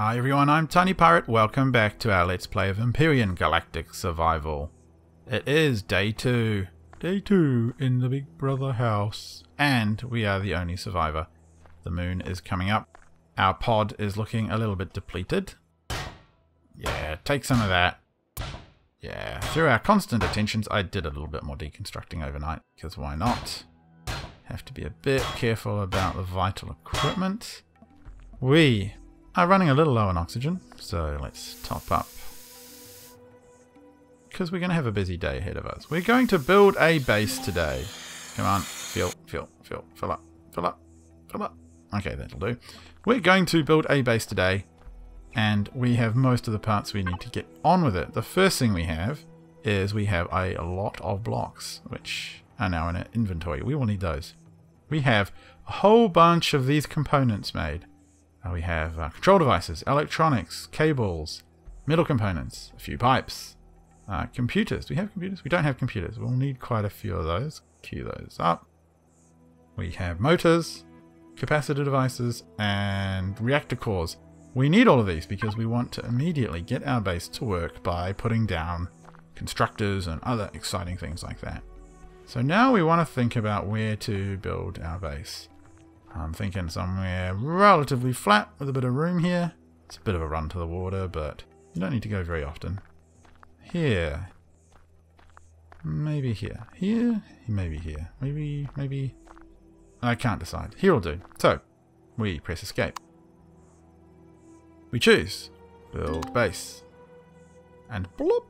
Hi everyone, I'm Tiny Pirate. Welcome back to our Let's Play of Empyrion Galactic Survival. It is day two. Day two in the Big Brother house. And we are the only survivor. The moon is coming up. Our pod is looking a little bit depleted. Yeah, take some of that. Yeah, through our constant attentions, I did a little bit more deconstructing overnight, because why not? Have to be a bit careful about the vital equipment. We are running a little low on oxygen, so let's top up. Because we're going to have a busy day ahead of us. We're going to build a base today. Come on, fill, fill, fill, fill up, fill up, fill up. Okay, that'll do. We're going to build a base today, and we have most of the parts we need to get on with it. The first thing we have is we have a lot of blocks, which are now in our inventory. We will need those. We have a whole bunch of these components made. Uh, we have uh, control devices, electronics, cables, metal components, a few pipes, uh, computers. Do we have computers? We don't have computers. We'll need quite a few of those. Cue those up. We have motors, capacitor devices, and reactor cores. We need all of these because we want to immediately get our base to work by putting down constructors and other exciting things like that. So now we want to think about where to build our base. I'm thinking somewhere relatively flat with a bit of room here. It's a bit of a run to the water, but you don't need to go very often. Here. Maybe here. Here? Maybe here. Maybe, maybe... I can't decide. Here will do. So, we press escape. We choose build base. And bloop.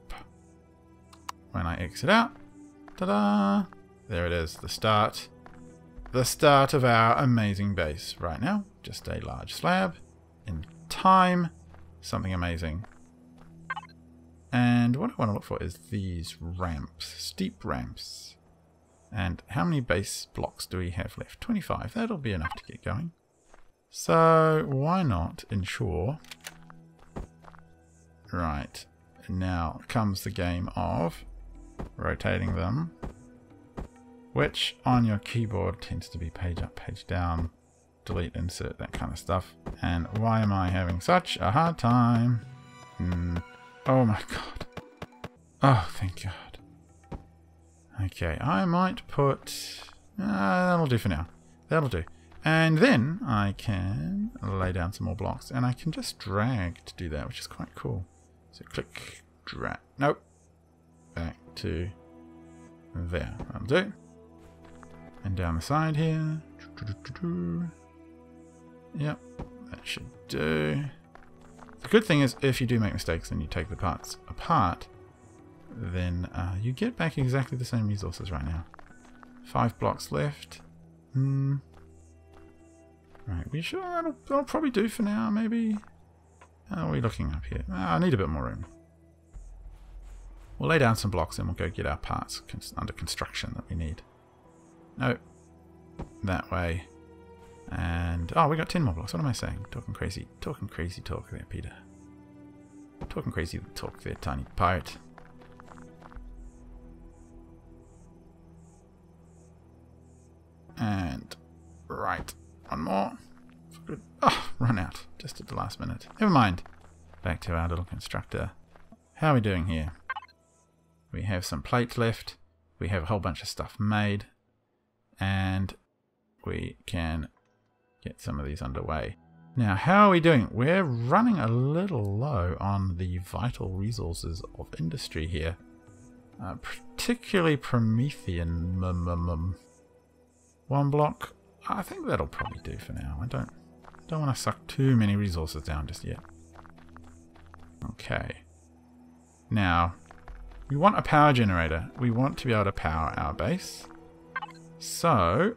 When I exit out, ta-da! There it is, the start the start of our amazing base right now. Just a large slab in time. Something amazing. And what I want to look for is these ramps. Steep ramps. And how many base blocks do we have left? 25. That'll be enough to get going. So why not ensure... Right. Now comes the game of rotating them which on your keyboard tends to be page up, page down, delete, insert, that kind of stuff. And why am I having such a hard time? Mm. Oh my god. Oh, thank god. Okay, I might put... Uh, that'll do for now. That'll do. And then I can lay down some more blocks, and I can just drag to do that, which is quite cool. So click, drag. Nope. Back to there. That'll do. And down the side here. Yep, that should do. The good thing is, if you do make mistakes and you take the parts apart, then uh, you get back exactly the same resources right now. Five blocks left. Hmm. Right, we sure that'll, that'll, probably do for now, maybe? How are we looking up here? Uh, I need a bit more room. We'll lay down some blocks and we'll go get our parts under construction that we need. No. That way. And, oh, we got 10 more blocks. What am I saying? Talking crazy. Talking crazy talk there, Peter. Talking crazy talk there, tiny pirate. And, right. One more. Oh, run out. Just at the last minute. Never mind. Back to our little constructor. How are we doing here? We have some plates left. We have a whole bunch of stuff made and we can get some of these underway. Now, how are we doing? We're running a little low on the vital resources of industry here. Uh, particularly Promethium. One block. I think that'll probably do for now. I don't don't want to suck too many resources down just yet. Okay. Now, we want a power generator. We want to be able to power our base. So,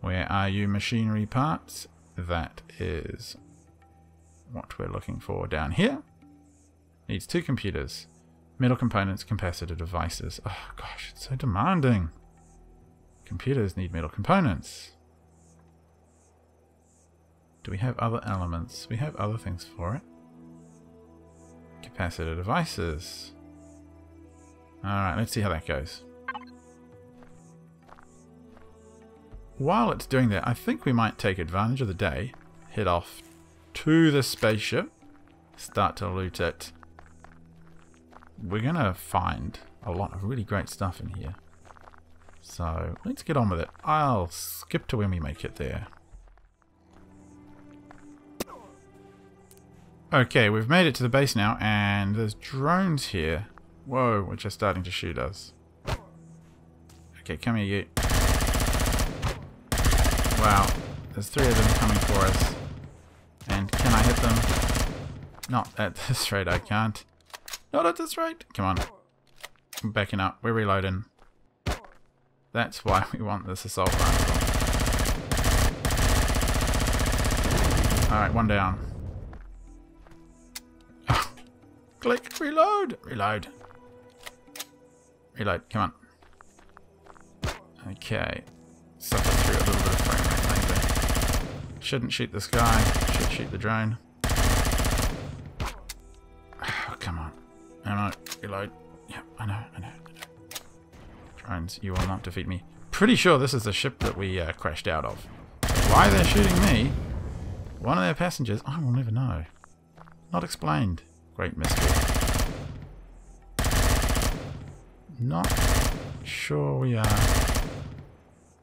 where are you machinery parts? That is what we're looking for down here. Needs two computers. Metal components, capacitor devices. Oh gosh, it's so demanding. Computers need metal components. Do we have other elements? We have other things for it. Capacitor devices. Alright, let's see how that goes. While it's doing that, I think we might take advantage of the day, head off to the spaceship. Start to loot it. We're going to find a lot of really great stuff in here. So let's get on with it. I'll skip to when we make it there. Okay, we've made it to the base now, and there's drones here. Whoa, which are starting to shoot us. Okay, come here, you. Wow, there's three of them coming for us. And can I hit them? Not at this rate, I can't. Not at this rate. Come on. I'm backing up. We're reloading. That's why we want this assault rifle. Alright, one down. Click, reload, reload. Reload, come on. Okay. Suffer through a little bit of frame rate maybe. Shouldn't shoot this guy, should shoot the drone. Oh, come on. Ammo, reload. Yeah, I know, I know. Drones, you will not defeat me. Pretty sure this is the ship that we uh, crashed out of. Why they're shooting me, one of their passengers, I will never know. Not explained. Great mystery. Not sure we are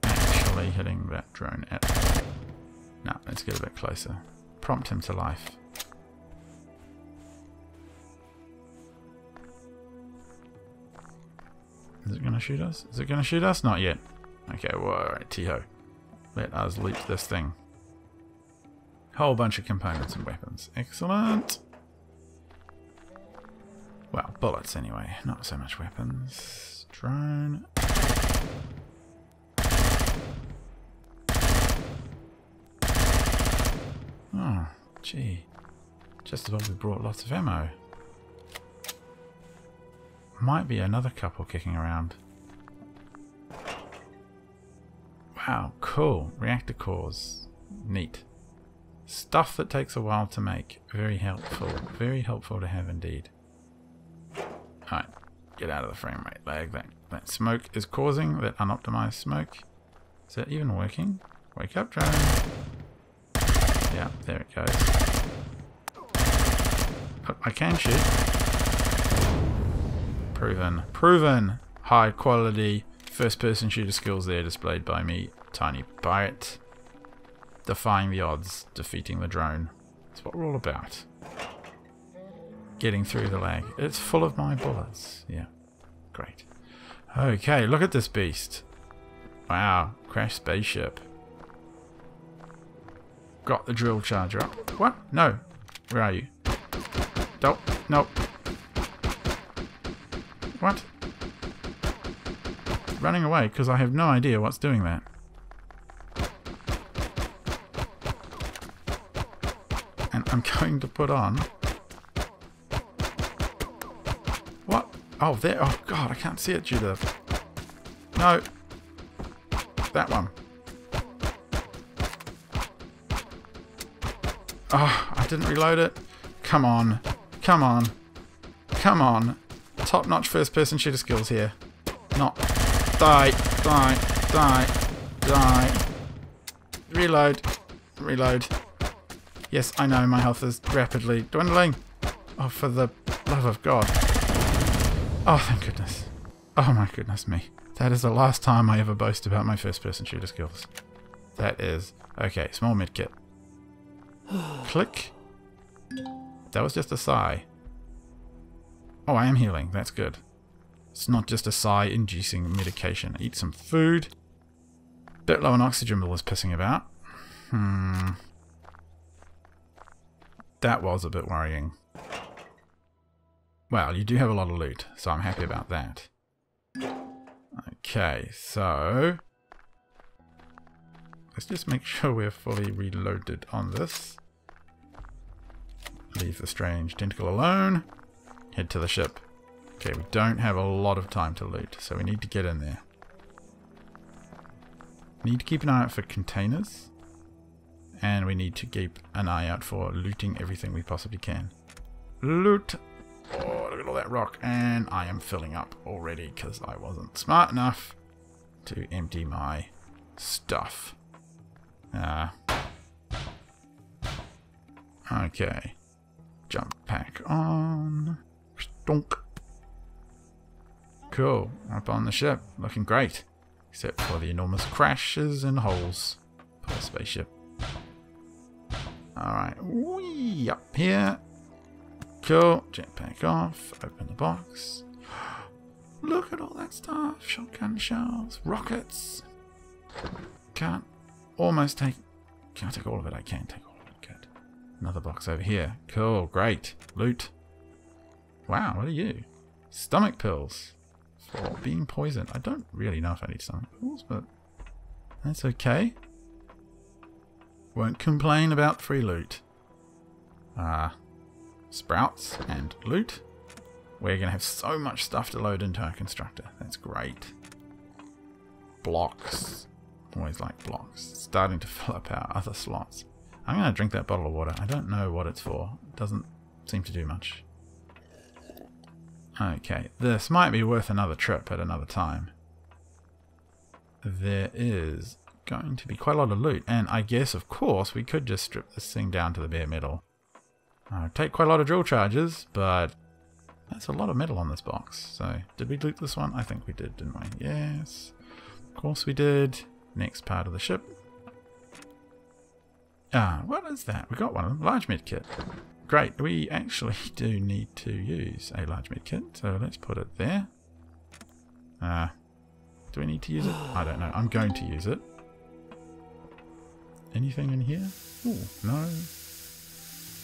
actually hitting that drone at let's get a bit closer. Prompt him to life. Is it going to shoot us? Is it going to shoot us? Not yet. Okay, well, alright, Tiho. Let us loot this thing. Whole bunch of components and weapons. Excellent. Well, bullets anyway, not so much weapons. Drone. Oh, gee. Just about we brought lots of ammo. Might be another couple kicking around. Wow, cool. Reactor cores. Neat. Stuff that takes a while to make. Very helpful. Very helpful to have indeed. Alright, get out of the frame rate lag. That, that smoke is causing, that unoptimized smoke. Is that even working? Wake up, drone. Yeah, there it goes. Oh, I can shoot. Proven. Proven! High quality first person shooter skills there displayed by me, Tiny Pirate. Defying the odds, defeating the drone. That's what we're all about getting through the lag. It's full of my bullets. Yeah, great. Okay, look at this beast. Wow, crash spaceship. Got the drill charger up. What? No. Where are you? Nope. Nope. What? Running away because I have no idea what's doing that. And I'm going to put on What? Oh, there. Oh, God, I can't see it to... No. That one. Oh, I didn't reload it. Come on. Come on. Come on. Top-notch first-person shooter skills here. Not. Die. Die. Die. Die. Reload. Reload. Yes, I know my health is rapidly dwindling. Oh, for the love of God. Oh, thank goodness. Oh my goodness me. That is the last time I ever boast about my first person shooter skills. That is... Okay, small medkit. Click. That was just a sigh. Oh, I am healing. That's good. It's not just a sigh-inducing medication. Eat some food. Bit low on oxygen bill is pissing about. Hmm. That was a bit worrying. Well, you do have a lot of loot, so I'm happy about that. Okay, so... Let's just make sure we're fully reloaded on this. Leave the strange tentacle alone. Head to the ship. Okay, we don't have a lot of time to loot, so we need to get in there. Need to keep an eye out for containers. And we need to keep an eye out for looting everything we possibly can. Loot Oh, look at all that rock. And I am filling up already because I wasn't smart enough to empty my stuff. Uh, Okay. Jump pack on. Stonk. Cool. Up on the ship. Looking great. Except for the enormous crashes and holes. Poor spaceship. Alright. Wee up here. Cool. Jetpack off. Open the box. Look at all that stuff. Shotgun shells. Rockets. Can't almost take... Can I take all of it? I can't take all. Another box over here. Cool. Great. Loot. Wow, what are you? Stomach pills. For being poisoned. I don't really know if I need stomach pills, but... That's okay. Won't complain about free loot. Ah. Uh, sprouts and loot. We're going to have so much stuff to load into our constructor. That's great. Blocks. Always like blocks. Starting to fill up our other slots. I'm going to drink that bottle of water. I don't know what it's for. It doesn't seem to do much. Okay, this might be worth another trip at another time. There is going to be quite a lot of loot, and I guess, of course, we could just strip this thing down to the bare metal. Uh, take quite a lot of drill charges, but that's a lot of metal on this box. So, did we loot this one? I think we did, didn't we? Yes. Of course we did. Next part of the ship. Ah, what is that? We got one of them. Large med kit. Great. We actually do need to use a large med kit. So let's put it there. Ah. Uh, do we need to use it? I don't know. I'm going to use it. Anything in here? Ooh, no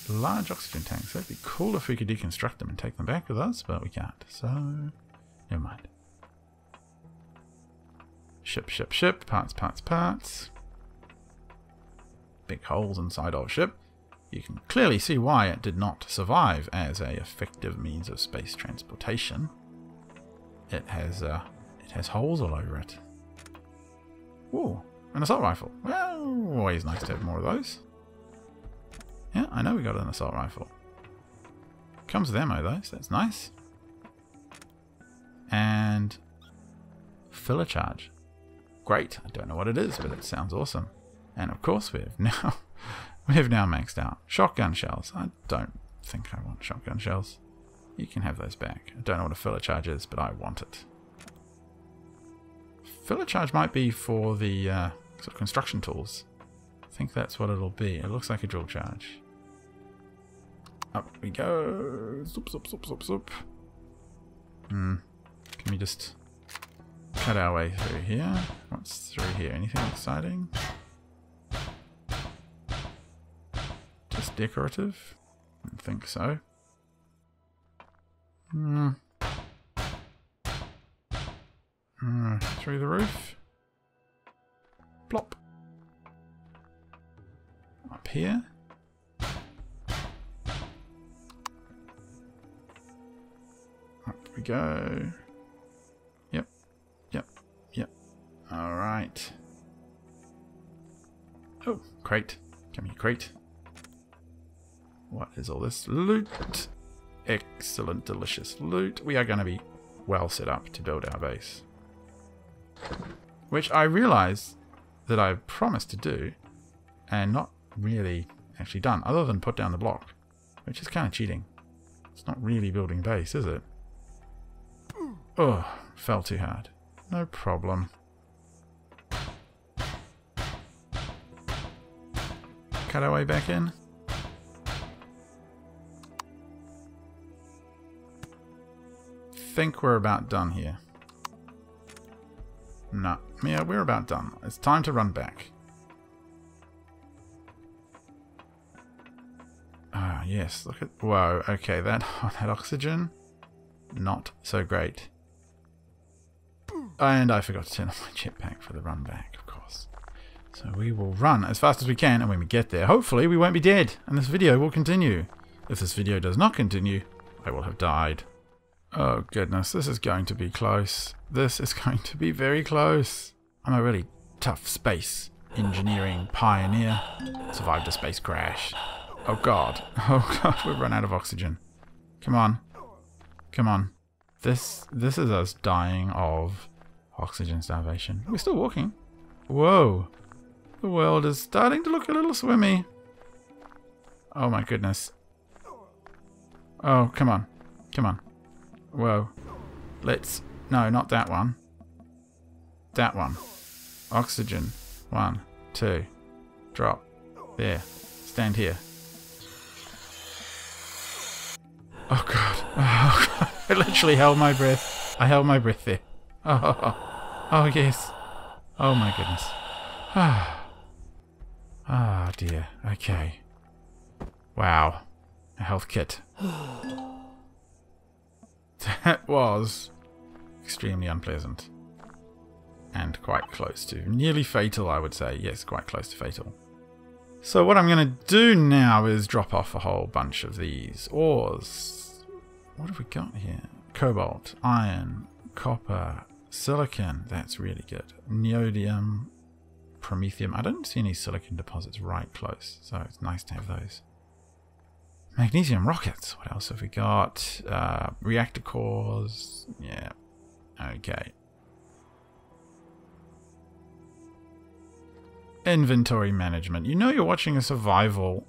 large oxygen tanks. That'd be cool if we could deconstruct them and take them back with us, but we can't. So, never mind. Ship, ship, ship. Parts, parts, parts. Big holes inside our ship. You can clearly see why it did not survive as a effective means of space transportation. It has uh, it has holes all over it. Ooh, an assault rifle. Well, always nice to have more of those. Yeah, I know we got an assault rifle. Comes with ammo though, so that's nice. And filler charge. Great. I don't know what it is, but it sounds awesome. And of course we have now we have now maxed out. Shotgun shells. I don't think I want shotgun shells. You can have those back. I don't know what a filler charge is, but I want it. Filler charge might be for the uh, sort of construction tools. I think that's what it'll be. It looks like a drill charge. Up we go. Zoop, zoop, zoop, zoop, zoop. Hmm. Can we just cut our way through here? What's through here? Anything exciting? Just decorative? I don't think so. Hmm. Uh, through the roof. Plop. Up here. Up we go. Yep. Yep. Yep. Alright. Oh, crate. Come here, crate. What is all this loot? Excellent, delicious loot. We are going to be well set up to build our base. Which I realise that I promised to do and not really actually done, other than put down the block, which is kind of cheating. It's not really building base, is it? Oh, fell too hard. No problem. Cut our way back in. I think we're about done here. No. Yeah, we're about done. It's time to run back. Ah, yes. Look at... Whoa, okay. That, that oxygen, not so great. And I forgot to turn on my jetpack for the run back, of course. So we will run as fast as we can, and when we get there, hopefully we won't be dead, and this video will continue. If this video does not continue, I will have died. Oh goodness, this is going to be close. This is going to be very close. I'm a really tough space engineering pioneer. Survived a space crash. Oh god. Oh god, we've run out of oxygen. Come on. Come on. This this is us dying of Oxygen starvation. We're still walking. Whoa. The world is starting to look a little swimmy. Oh my goodness. Oh, come on. Come on. Whoa. Let's... No, not that one. That one. Oxygen. One, two. Drop. There. Stand here. Oh god. Oh god. I literally held my breath. I held my breath there. Oh, oh, oh. oh yes. Oh my goodness. Ah. Ah dear. Okay. Wow. A health kit. that was extremely unpleasant. And quite close to. Nearly fatal, I would say. Yes, quite close to fatal. So what I'm going to do now is drop off a whole bunch of these ores. What have we got here? Cobalt, iron, copper, silicon. That's really good. Neodymium, promethium. I don't see any silicon deposits right close, so it's nice to have those. Magnesium rockets. What else have we got? Uh, reactor cores. Yeah. Okay. Inventory management. You know you're watching a survival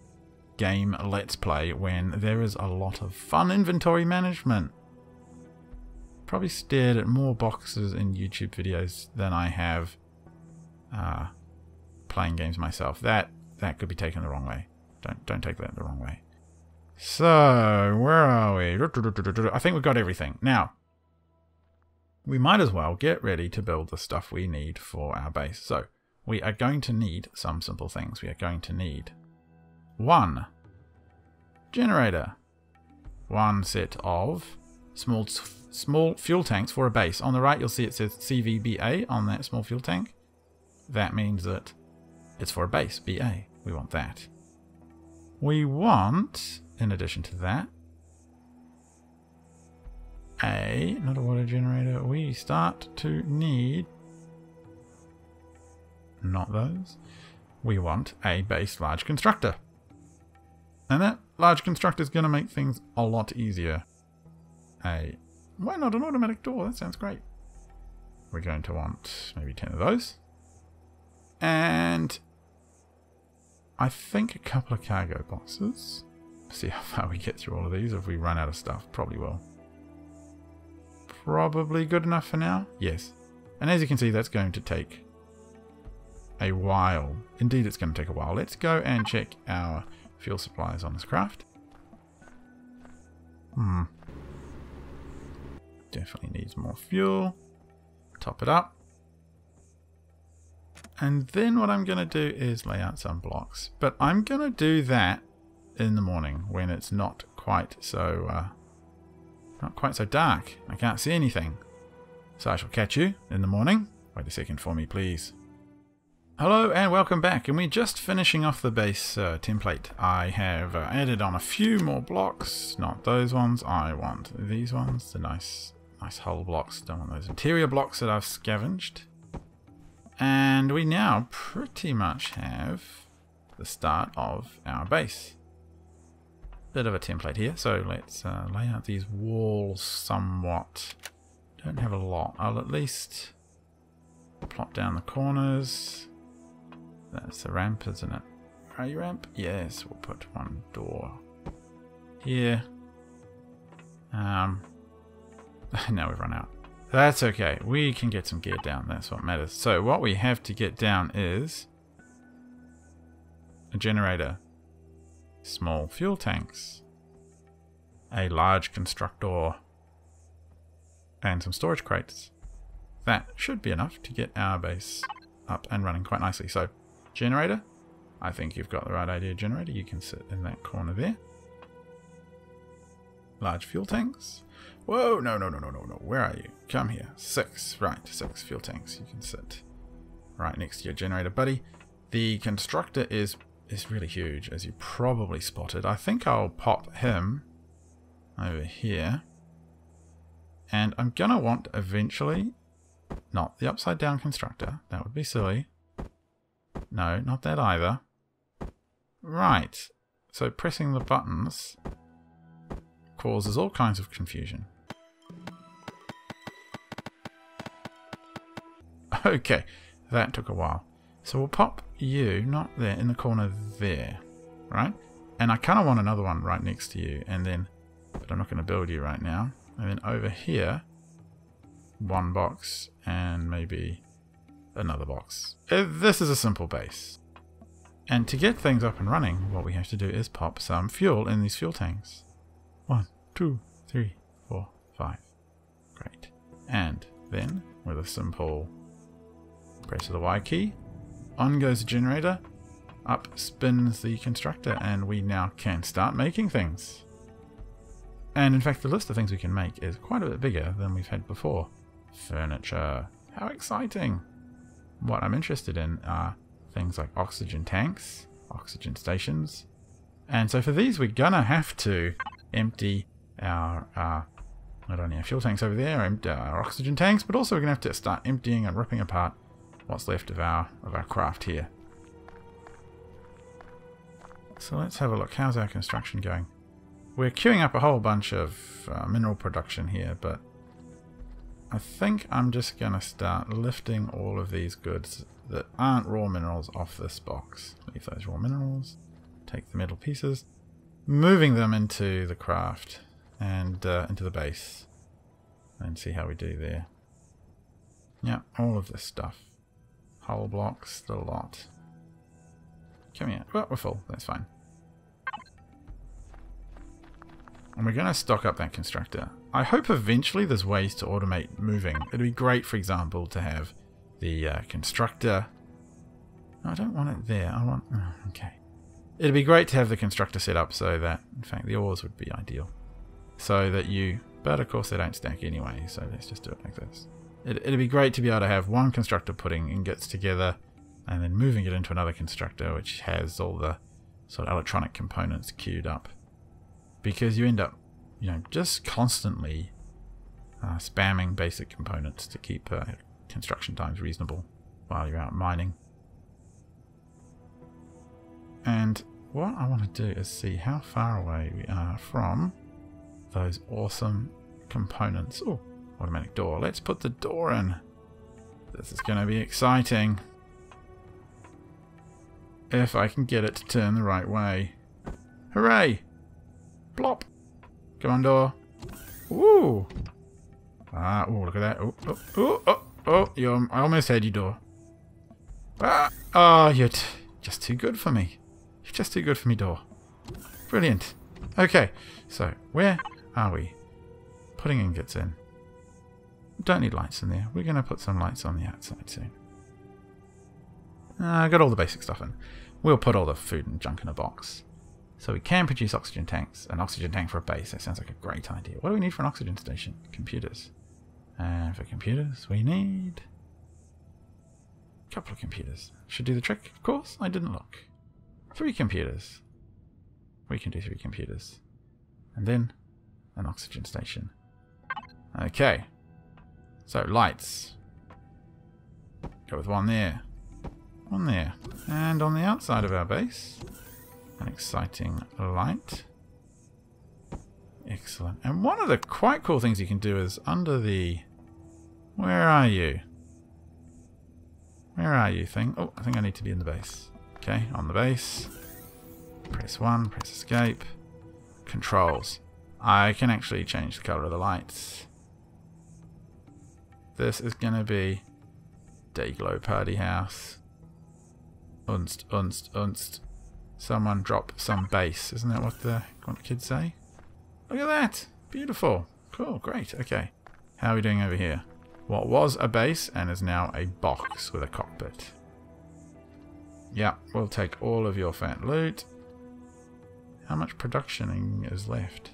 game let's play when there is a lot of fun inventory management. Probably stared at more boxes in YouTube videos than I have uh, playing games myself. That that could be taken the wrong way. Don't don't take that the wrong way. So, where are we? I think we've got everything. Now, we might as well get ready to build the stuff we need for our base. So, we are going to need some simple things. We are going to need one generator, one set of small small fuel tanks for a base. On the right, you'll see it says CVBA on that small fuel tank. That means that it's for a base, BA. We want that. We want, in addition to that, a, not a water generator, we start to need not those. We want a base large constructor. And that large constructor is going to make things a lot easier. A, why not an automatic door? That sounds great. We're going to want maybe 10 of those. And I think a couple of cargo boxes. See how far we get through all of these. If we run out of stuff, probably will. Probably good enough for now. Yes. And as you can see, that's going to take a while. Indeed, it's going to take a while. Let's go and check our fuel supplies on this craft. Hmm. Definitely needs more fuel. Top it up. And then what I'm going to do is lay out some blocks. But I'm going to do that in the morning when it's not quite so uh, not quite so dark. I can't see anything. So I shall catch you in the morning. Wait a second for me, please. Hello and welcome back, and we're just finishing off the base uh, template. I have uh, added on a few more blocks, not those ones, I want these ones, the nice nice hull blocks, don't want those interior blocks that I've scavenged. And we now pretty much have the start of our base. Bit of a template here, so let's uh, lay out these walls somewhat. Don't have a lot, I'll at least plop down the corners that's the ramp, isn't it? Are you ramp? Yes, we'll put one door here. Um, now we've run out. That's okay. We can get some gear down. That's what matters. So what we have to get down is a generator, small fuel tanks, a large constructor, and some storage crates. That should be enough to get our base up and running quite nicely. So Generator? I think you've got the right idea, generator. You can sit in that corner there. Large fuel tanks. Whoa, no, no, no, no, no, no. Where are you? Come here. Six. Right, six fuel tanks. You can sit right next to your generator buddy. The constructor is is really huge, as you probably spotted. I think I'll pop him over here. And I'm going to want eventually, not the upside down constructor, that would be silly, no, not that either. Right. So pressing the buttons causes all kinds of confusion. Okay, that took a while. So we'll pop you, not there, in the corner there, right? And I kind of want another one right next to you. And then, but I'm not going to build you right now. And then over here, one box and maybe another box. Uh, this is a simple base. And to get things up and running, what we have to do is pop some fuel in these fuel tanks. One, two, three, four, five. Great. And then, with a simple press of the Y key, on goes the generator, up spins the constructor, and we now can start making things. And in fact, the list of things we can make is quite a bit bigger than we've had before. Furniture. How exciting! What I'm interested in are things like oxygen tanks, oxygen stations. And so for these, we're to have to empty our, uh, not only our fuel tanks over there, our oxygen tanks, but also we're to have to start emptying and ripping apart what's left of our, of our craft here. So let's have a look. How's our construction going? We're queuing up a whole bunch of uh, mineral production here, but I think I'm just going to start lifting all of these goods that aren't raw minerals off this box. Leave those raw minerals, take the metal pieces, moving them into the craft and uh, into the base and see how we do there. Yeah, all of this stuff. Hull blocks, the lot. Come here. Well, we're full. That's fine. And we're going to stock up that constructor. I hope eventually there's ways to automate moving. It'd be great, for example, to have the uh, constructor. No, I don't want it there. I want... Oh, okay. It'd be great to have the constructor set up so that, in fact, the ores would be ideal. So that you... But of course they don't stack anyway, so let's just do it like this. It, it'd be great to be able to have one constructor putting ingots together and then moving it into another constructor which has all the sort of electronic components queued up. Because you end up, you know, just constantly uh, spamming basic components to keep uh, construction times reasonable while you're out mining. And what I want to do is see how far away we are from those awesome components. Oh, automatic door. Let's put the door in. This is going to be exciting. If I can get it to turn the right way. Hooray! Plop! Come on, door. Ooh! Ah, oh, look at that. Oh, oh, oh, oh. Oh, you I almost had you, door. Ah, oh, you're just too good for me. You're just too good for me, door. Brilliant. Okay, so where are we? Putting ingots in. Don't need lights in there. We're going to put some lights on the outside soon. I uh, got all the basic stuff in. We'll put all the food and junk in a box. So we can produce oxygen tanks. An oxygen tank for a base. That sounds like a great idea. What do we need for an oxygen station? Computers. And for computers, we need a couple of computers. Should do the trick, of course. I didn't look. Three computers. We can do three computers. And then an oxygen station. Okay. So, lights. Go with one there. One there. And on the outside of our base, an exciting light. Excellent. And one of the quite cool things you can do is under the where are you? Where are you, thing? Oh, I think I need to be in the base. Okay, on the base. Press 1, press escape. Controls. I can actually change the colour of the lights. This is going to be Dayglow Party House. Unst, unst, unst. Someone drop some bass. Isn't that what the, what the kids say? Look at that! Beautiful. Cool, great, okay. How are we doing over here? what was a base and is now a box with a cockpit. Yeah, we'll take all of your fat loot. How much production is left?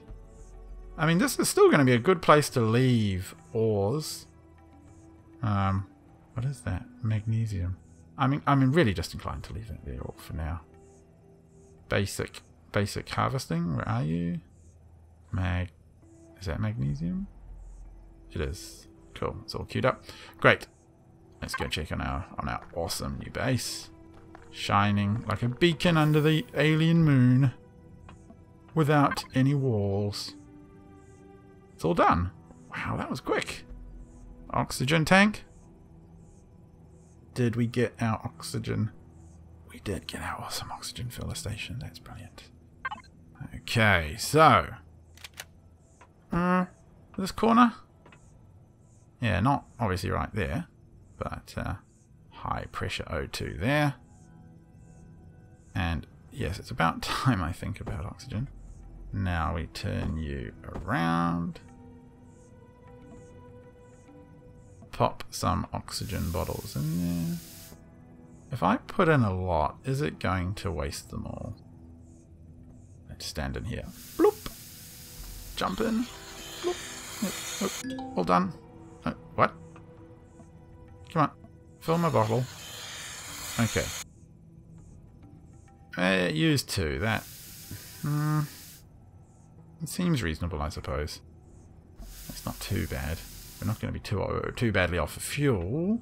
I mean, this is still going to be a good place to leave ores. Um, what is that? Magnesium. I mean, I'm really just inclined to leave it there all for now. Basic, basic harvesting. Where are you? Mag. Is that magnesium? It is. Cool, it's all queued up. Great. Let's go check on our on our awesome new base. Shining like a beacon under the alien moon. Without any walls. It's all done. Wow, that was quick. Oxygen tank. Did we get our oxygen? We did get our awesome oxygen filler station. That's brilliant. Okay, so. Uh, this corner? Yeah, not obviously right there, but uh, high pressure O2 there. And yes, it's about time I think about oxygen. Now we turn you around. Pop some oxygen bottles in there. If I put in a lot, is it going to waste them all? Let's stand in here. Bloop! Jump in. Bloop. All done. What? Come on. Fill my bottle. Okay. Uh, use two. That. Hmm. It seems reasonable, I suppose. That's not too bad. We're not going to be too too badly off of fuel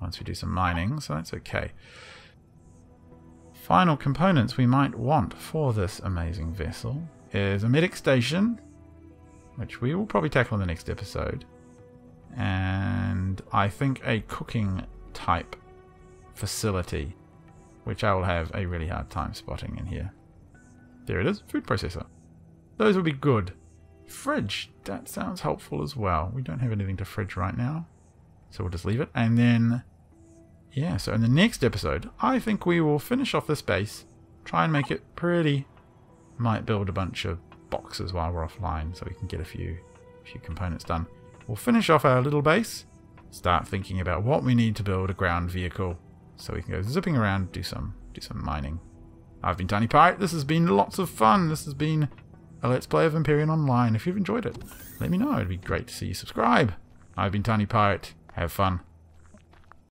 once we do some mining, so that's okay. Final components we might want for this amazing vessel is a medic station, which we will probably tackle in the next episode, and I think a cooking type facility, which I will have a really hard time spotting in here. There it is, food processor. Those would be good. Fridge, that sounds helpful as well. We don't have anything to fridge right now, so we'll just leave it. And then, yeah, so in the next episode, I think we will finish off this base, try and make it pretty. Might build a bunch of boxes while we're offline so we can get a few, a few components done. We'll finish off our little base, start thinking about what we need to build a ground vehicle so we can go zipping around, do some, do some mining. I've been Tiny Pirate. This has been lots of fun. This has been a Let's Play of Empyrion Online. If you've enjoyed it, let me know. It'd be great to see you subscribe. I've been Tiny Pirate. Have fun.